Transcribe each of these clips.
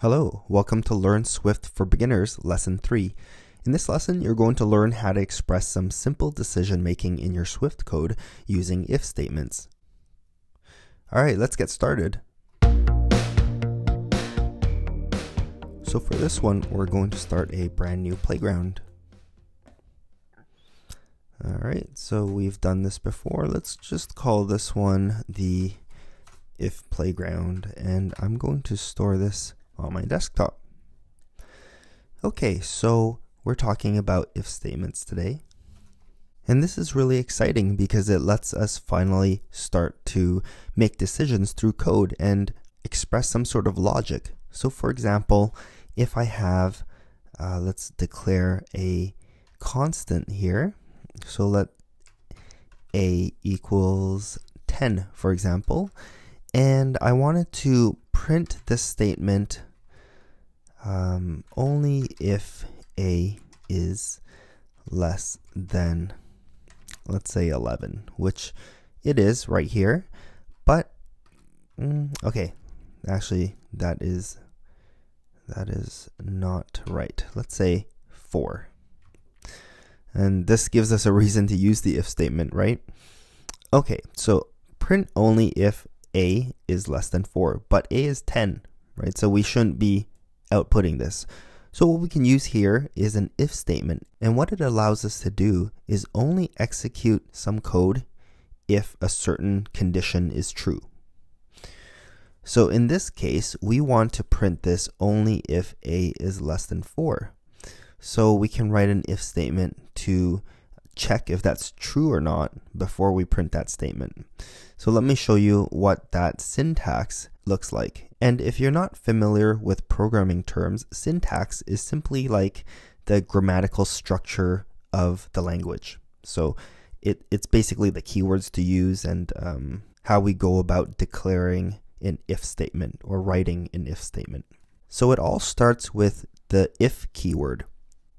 Hello, welcome to Learn Swift for Beginners Lesson 3. In this lesson, you're going to learn how to express some simple decision making in your Swift code using if statements. Alright, let's get started. So for this one, we're going to start a brand new playground. Alright, so we've done this before. Let's just call this one the if playground, and I'm going to store this on my desktop. Okay, so we're talking about if statements today. And this is really exciting because it lets us finally start to make decisions through code and express some sort of logic. So, for example, if I have, uh, let's declare a constant here. So let a equals 10, for example. And I wanted to print this statement um, only if a is less than, let's say 11, which it is right here. But, mm, okay, actually that is, that is not right. Let's say 4. And this gives us a reason to use the if statement, right? Okay, so print only if a is less than 4, but a is 10, right? So we shouldn't be outputting this. So what we can use here is an if statement, and what it allows us to do is only execute some code if a certain condition is true. So in this case, we want to print this only if a is less than 4. So we can write an if statement to check if that's true or not before we print that statement. So let me show you what that syntax looks like. And if you're not familiar with programming terms, syntax is simply like the grammatical structure of the language. So it, it's basically the keywords to use and um, how we go about declaring an if statement or writing an if statement. So it all starts with the if keyword.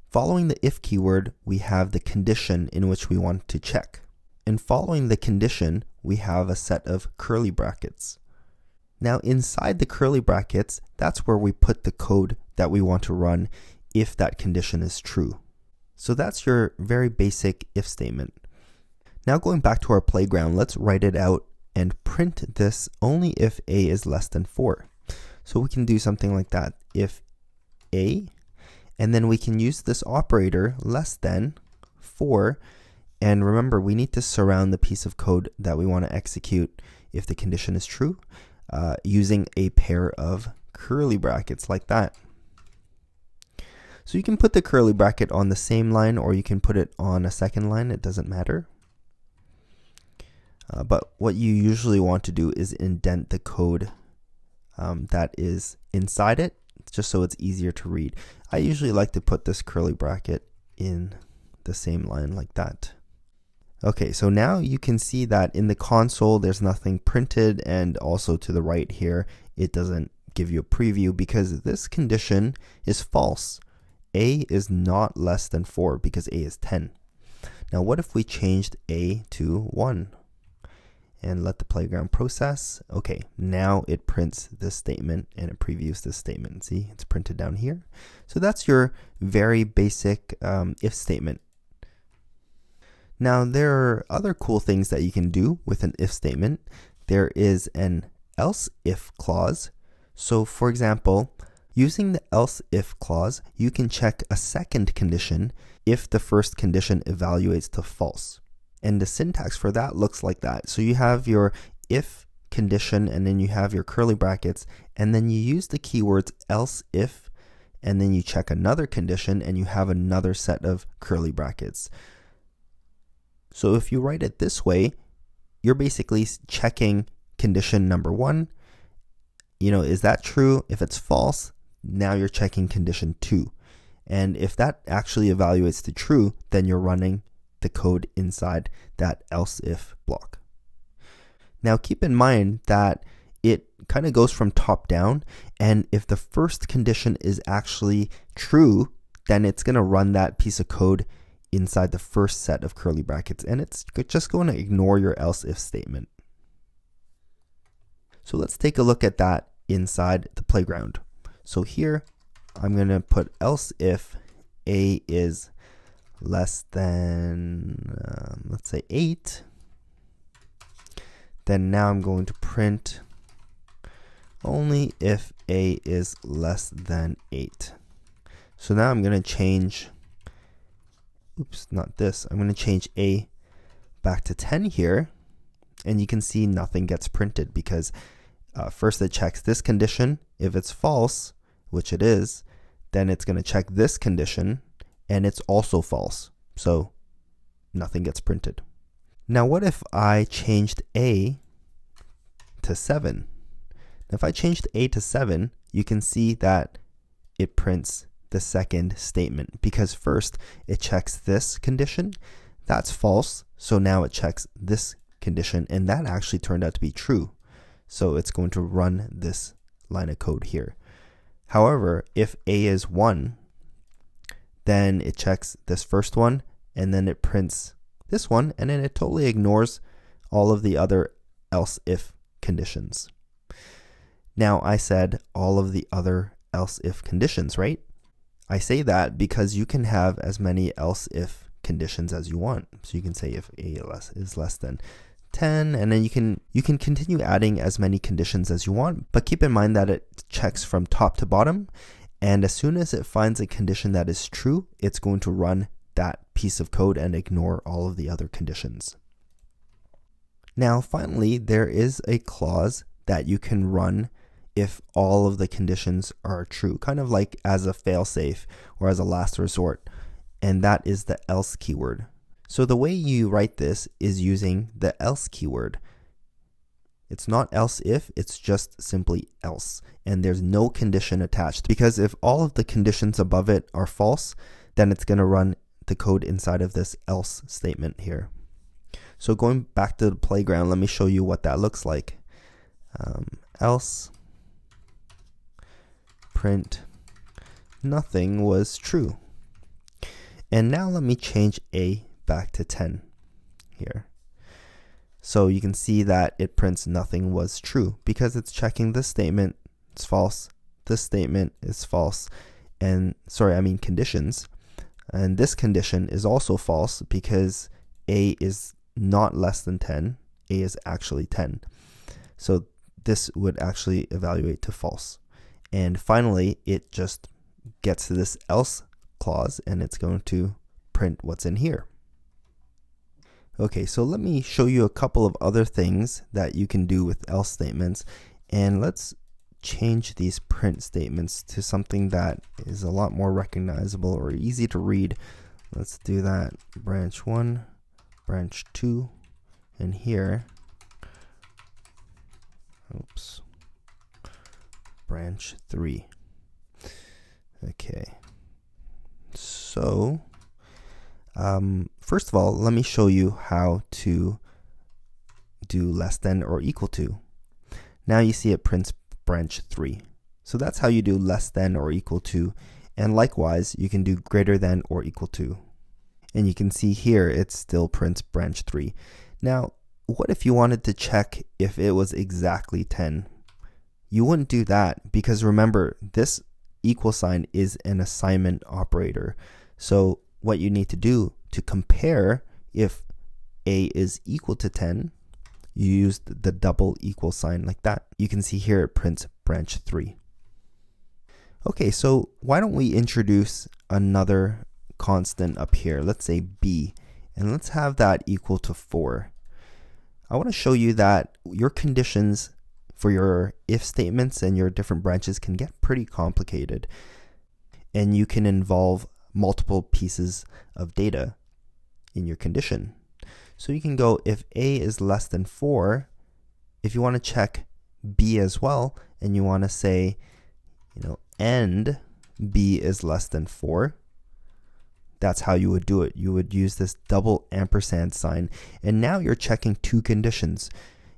Following the if keyword, we have the condition in which we want to check. And following the condition, we have a set of curly brackets. Now inside the curly brackets, that's where we put the code that we want to run if that condition is true. So that's your very basic if statement. Now going back to our playground, let's write it out and print this only if a is less than 4. So we can do something like that. If a, and then we can use this operator less than 4. And remember, we need to surround the piece of code that we want to execute if the condition is true uh, using a pair of curly brackets like that. So you can put the curly bracket on the same line or you can put it on a second line, it doesn't matter. Uh, but what you usually want to do is indent the code um, that is inside it just so it's easier to read. I usually like to put this curly bracket in the same line like that. Okay, so now you can see that in the console there's nothing printed and also to the right here it doesn't give you a preview because this condition is false. A is not less than 4 because A is 10. Now what if we changed A to 1 and let the playground process? Okay, now it prints this statement and it previews this statement. See, it's printed down here. So that's your very basic um, if statement. Now, there are other cool things that you can do with an if statement. There is an else if clause. So, for example, using the else if clause, you can check a second condition if the first condition evaluates to false. And the syntax for that looks like that. So, you have your if condition, and then you have your curly brackets, and then you use the keywords else if, and then you check another condition, and you have another set of curly brackets. So if you write it this way, you're basically checking condition number one. You know, is that true? If it's false, now you're checking condition two. And if that actually evaluates to true, then you're running the code inside that else if block. Now keep in mind that it kind of goes from top down. And if the first condition is actually true, then it's going to run that piece of code inside the first set of curly brackets and it's just going to ignore your else if statement. So let's take a look at that inside the playground. So here, I'm going to put else if a is less than, um, let's say 8, then now I'm going to print only if a is less than 8. So now I'm going to change, oops, not this, I'm going to change a back to 10 here, and you can see nothing gets printed because uh, first it checks this condition. If it's false, which it is, then it's going to check this condition, and it's also false. So nothing gets printed. Now what if I changed a to 7? If I changed a to 7, you can see that it prints the second statement because first it checks this condition. That's false. So now it checks this condition and that actually turned out to be true. So it's going to run this line of code here. However, if a is 1, then it checks this first one and then it prints this one and then it totally ignores all of the other else if conditions. Now I said all of the other else if conditions, right? I say that because you can have as many else if conditions as you want. So you can say if a less is less than 10 and then you can you can continue adding as many conditions as you want, but keep in mind that it checks from top to bottom and as soon as it finds a condition that is true, it's going to run that piece of code and ignore all of the other conditions. Now, finally, there is a clause that you can run if all of the conditions are true, kind of like as a failsafe or as a last resort, and that is the else keyword. So the way you write this is using the else keyword. It's not else if, it's just simply else, and there's no condition attached because if all of the conditions above it are false, then it's going to run the code inside of this else statement here. So going back to the playground, let me show you what that looks like. Um, else print nothing was true. And now let me change a back to 10 here. So you can see that it prints nothing was true because it's checking this statement, it's false, this statement is false, and sorry, I mean conditions. And this condition is also false because a is not less than 10, a is actually 10. So this would actually evaluate to false. And finally, it just gets to this else clause and it's going to print what's in here. Okay, so let me show you a couple of other things that you can do with else statements. And let's change these print statements to something that is a lot more recognizable or easy to read. Let's do that. Branch 1, branch 2, and here, oops, branch 3. Okay. So, um, first of all, let me show you how to do less than or equal to. Now you see it prints branch 3. So that's how you do less than or equal to. And likewise, you can do greater than or equal to. And you can see here it still prints branch 3. Now, what if you wanted to check if it was exactly 10? You wouldn't do that because remember, this equal sign is an assignment operator. So what you need to do to compare if a is equal to 10, you use the double equal sign like that. You can see here it prints branch 3. Okay, so why don't we introduce another constant up here. Let's say b, and let's have that equal to 4. I want to show you that your conditions for your if statements and your different branches can get pretty complicated. And you can involve multiple pieces of data in your condition. So you can go if a is less than 4, if you want to check b as well, and you want to say, you know, and b is less than 4, that's how you would do it. You would use this double ampersand sign. And now you're checking two conditions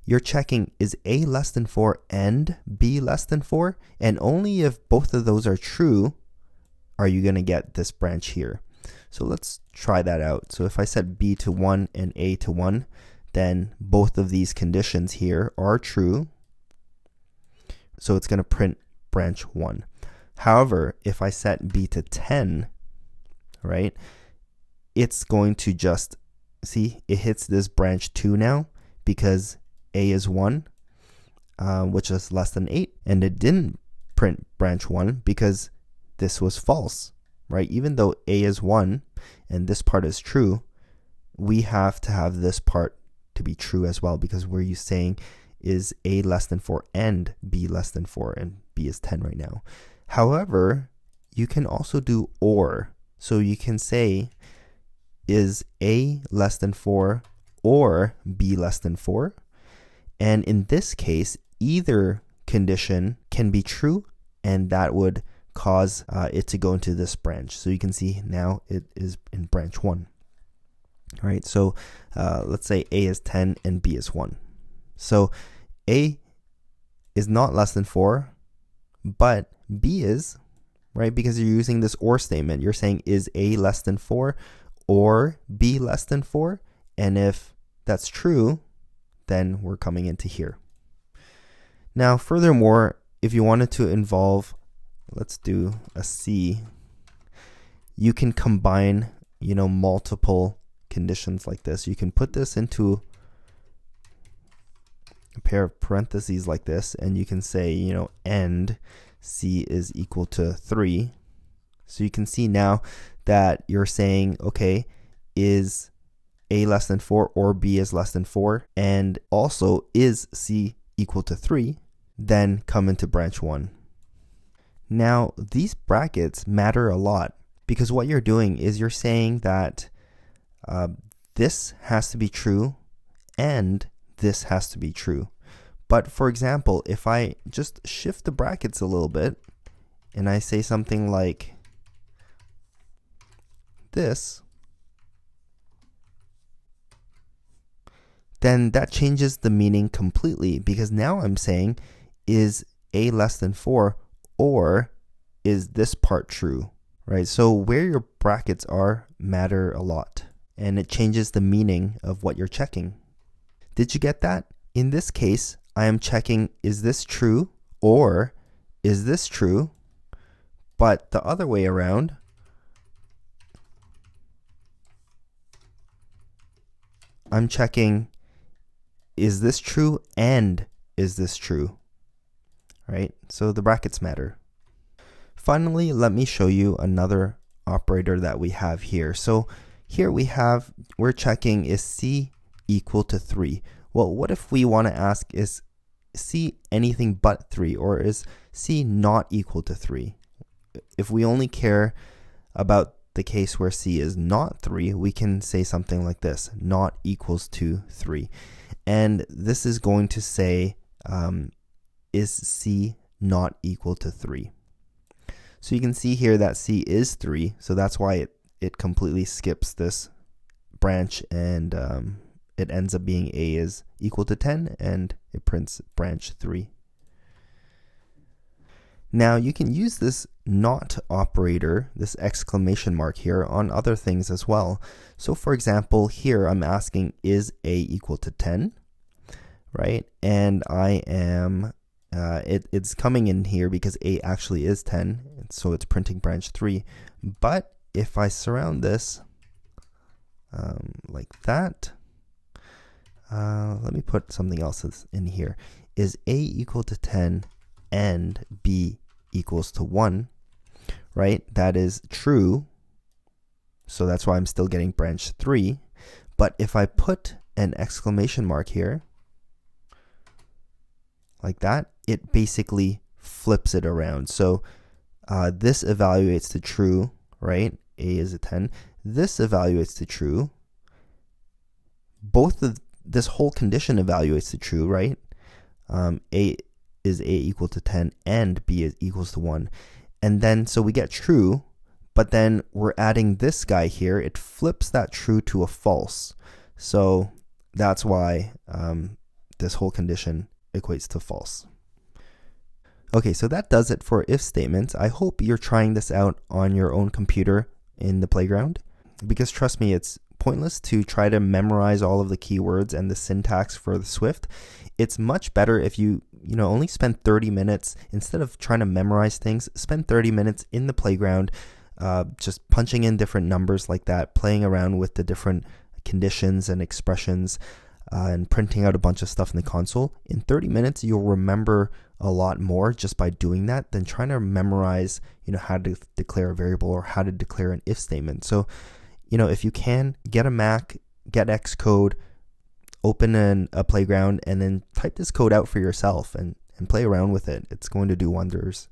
you're checking is A less than 4 and B less than 4? And only if both of those are true are you going to get this branch here. So let's try that out. So if I set B to 1 and A to 1, then both of these conditions here are true. So it's going to print branch 1. However, if I set b to 10, right, it's going to just, see, it hits this branch 2 now because a is 1, uh, which is less than 8, and it didn't print branch 1 because this was false, right? Even though a is 1 and this part is true, we have to have this part to be true as well because we're you saying is a less than 4 and b less than 4 and b is 10 right now. However, you can also do or. So you can say is a less than 4 or b less than 4. And in this case, either condition can be true and that would cause uh, it to go into this branch. So you can see now it is in branch 1. All right, so uh, let's say A is 10 and B is 1. So A is not less than 4, but B is, right? Because you're using this OR statement. You're saying is A less than 4 or B less than 4? And if that's true, then we're coming into here. Now, furthermore, if you wanted to involve, let's do a C, you can combine, you know, multiple conditions like this. You can put this into a pair of parentheses like this, and you can say, you know, end C is equal to 3. So you can see now that you're saying, okay, is A less than 4 or B is less than 4? And also, is C equal to 3? Then come into branch 1. Now, these brackets matter a lot because what you're doing is you're saying that uh, this has to be true and this has to be true. But for example, if I just shift the brackets a little bit and I say something like this, then that changes the meaning completely because now I'm saying is a less than 4 or is this part true, right? So where your brackets are matter a lot and it changes the meaning of what you're checking. Did you get that? In this case, I am checking is this true or is this true? But the other way around, I'm checking is this true and is this true? Right? So the brackets matter. Finally, let me show you another operator that we have here. So here we have, we're checking is C equal to 3? Well, what if we want to ask is C anything but 3 or is C not equal to 3? If we only care about the case where C is not 3, we can say something like this, not equals to 3. And this is going to say, um, is C not equal to 3? So you can see here that C is 3, so that's why it it completely skips this branch and um, it ends up being a is equal to 10 and it prints branch 3. Now you can use this not operator, this exclamation mark here, on other things as well. So for example, here I'm asking is a equal to 10, right? And I am, uh, it, it's coming in here because a actually is 10, so it's printing branch 3. But if I surround this um, like that, uh, let me put something else in here. Is A equal to 10 and B equals to 1, right? That is true. So that's why I'm still getting branch 3. But if I put an exclamation mark here, like that, it basically flips it around. So uh, this evaluates to true, right? A is a 10. This evaluates to true. Both of this whole condition evaluates to true, right? Um, a is A equal to 10 and B is equals to 1. And then, so we get true, but then we're adding this guy here. It flips that true to a false. So that's why um, this whole condition equates to false. Okay, so that does it for if statements. I hope you're trying this out on your own computer in the playground because trust me, it's pointless to try to memorize all of the keywords and the syntax for the Swift. It's much better if you you know, only spend 30 minutes instead of trying to memorize things, spend 30 minutes in the playground, uh, just punching in different numbers like that, playing around with the different conditions and expressions, uh, and printing out a bunch of stuff in the console. In 30 minutes, you'll remember a lot more just by doing that than trying to memorize, you know, how to declare a variable or how to declare an if statement. So, you know, if you can, get a Mac, get Xcode, open an, a playground, and then type this code out for yourself and, and play around with it. It's going to do wonders.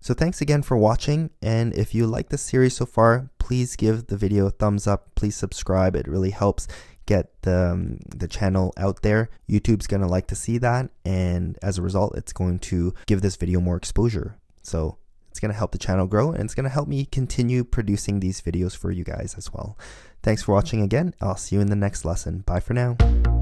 So thanks again for watching, and if you like this series so far, please give the video a thumbs up, please subscribe, it really helps get the, um, the channel out there. YouTube's gonna like to see that, and as a result, it's going to give this video more exposure. So it's gonna help the channel grow, and it's gonna help me continue producing these videos for you guys as well. Thanks for watching again, I'll see you in the next lesson. Bye for now.